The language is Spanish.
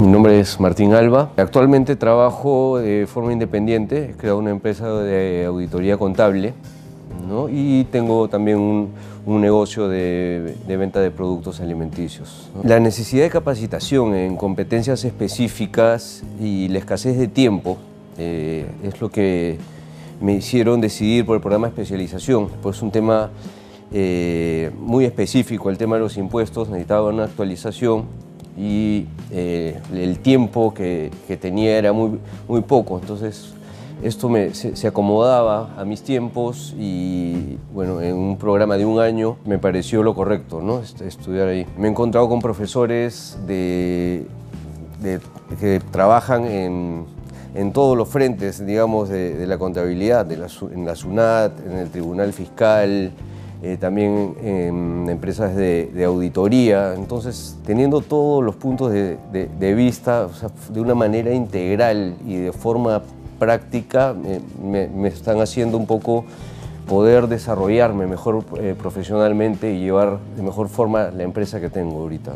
Mi nombre es Martín Alba. Actualmente trabajo de forma independiente, he creado una empresa de auditoría contable y tengo también un, negocio de, venta de productos alimenticios. La necesidad de capacitación en competencias específicas y la escasez de tiempo eh, es lo que me hicieron decidir por el programa de especialización, pues es un tema eh, muy específico, el tema de los impuestos, necesitaba una actualización y eh, el tiempo que, tenía era muy, muy poco, entonces esto me, se, acomodaba a mis tiempos y bueno, en un programa de un año me pareció lo correcto, ¿no? estudiar ahí. Me he encontrado con profesores de, que trabajan en, en, todos los frentes, digamos, de, la contabilidad, de la, en la SUNAT, en el Tribunal Fiscal, eh, también en empresas de, auditoría. Entonces, teniendo todos los puntos de, vista de una manera integral y de forma práctica me, están haciendo un poco poder desarrollarme mejor eh, profesionalmente y llevar de mejor forma la empresa que tengo ahorita.